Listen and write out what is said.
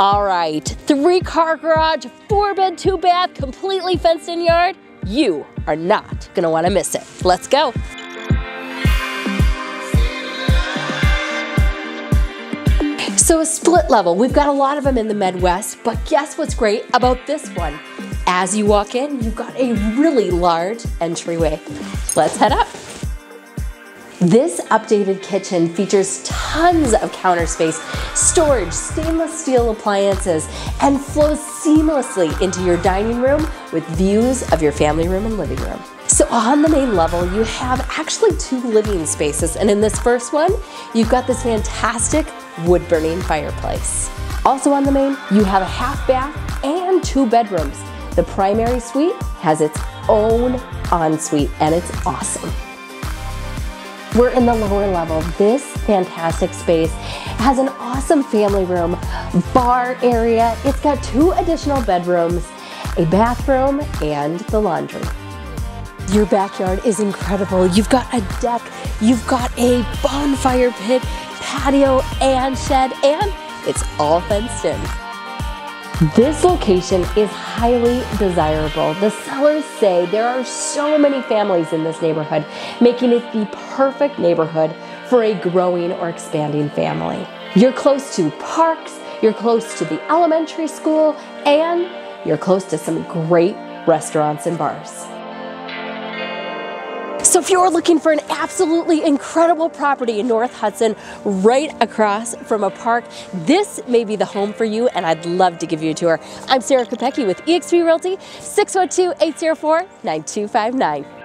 All right, three car garage, four bed, two bath, completely fenced in yard. You are not gonna wanna miss it. Let's go. So a split level, we've got a lot of them in the Midwest, but guess what's great about this one? As you walk in, you've got a really large entryway. Let's head up. This updated kitchen features tons of counter space, storage, stainless steel appliances, and flows seamlessly into your dining room with views of your family room and living room. So on the main level, you have actually two living spaces, and in this first one, you've got this fantastic wood burning fireplace. Also on the main, you have a half bath and two bedrooms. The primary suite has its own ensuite, and it's awesome. We're in the lower level. This fantastic space has an awesome family room, bar area. It's got two additional bedrooms, a bathroom, and the laundry. Your backyard is incredible. You've got a deck, you've got a bonfire pit, patio, and shed, and it's all fenced in. This location is highly desirable. The sellers say there are so many families in this neighborhood, making it the perfect neighborhood for a growing or expanding family. You're close to parks, you're close to the elementary school, and you're close to some great restaurants and bars. So if you're looking for an absolutely incredible property in North Hudson, right across from a park, this may be the home for you and I'd love to give you a tour. I'm Sara Capecchi with eXp Realty, 612-804-9259.